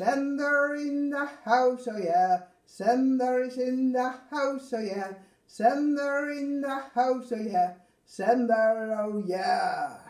Zen-dar in the house, oh yeah. Zen-dar is in the house, oh yeah. Zen-dar in the house, oh yeah. Zen-dar, oh yeah.